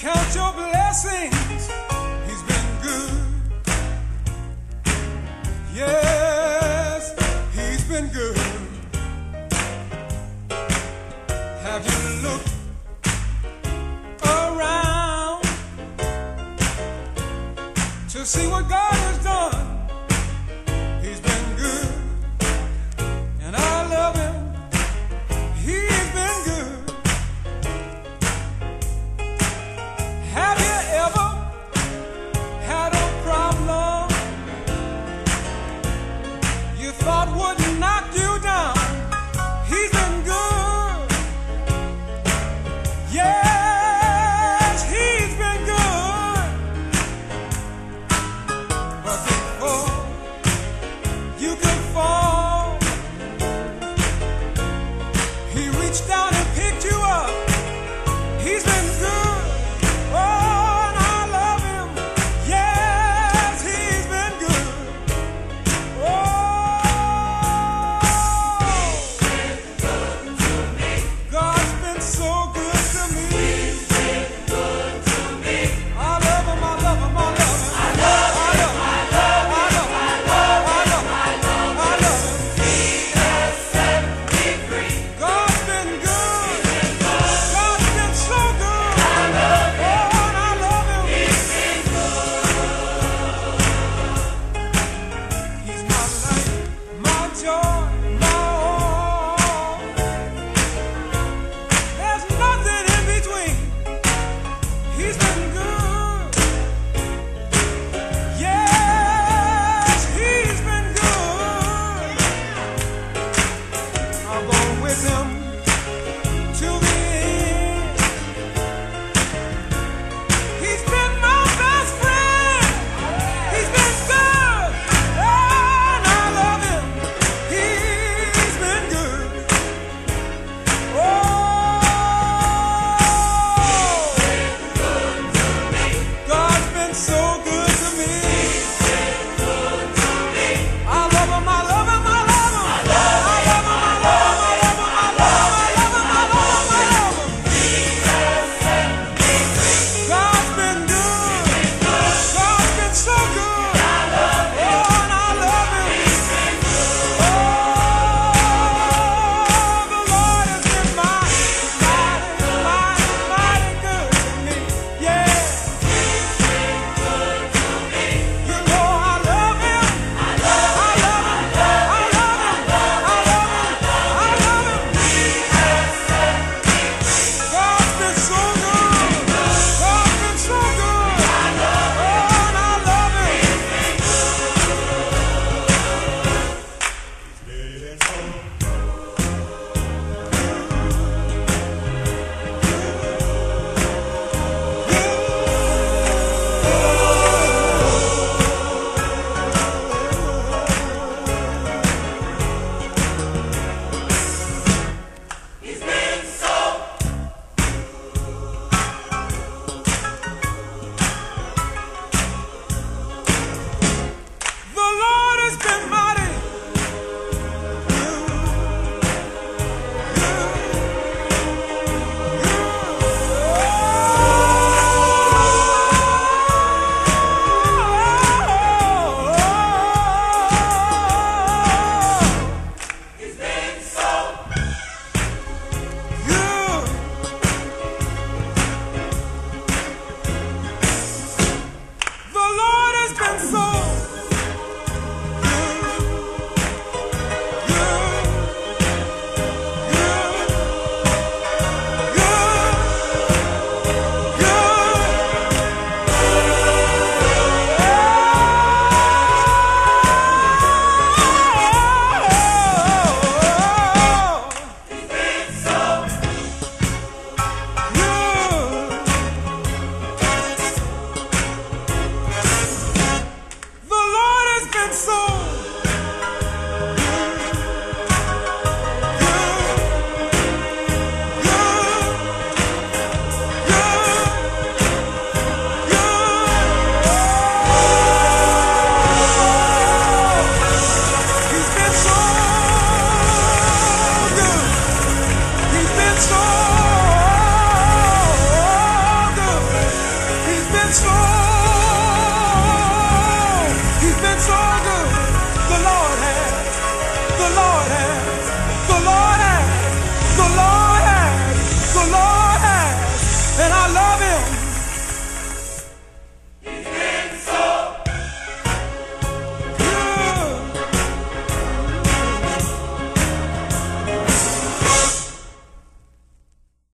Count your blessings. He's been good. Yes, he's been good. Have you looked around to see what God has done? joy. the Lord has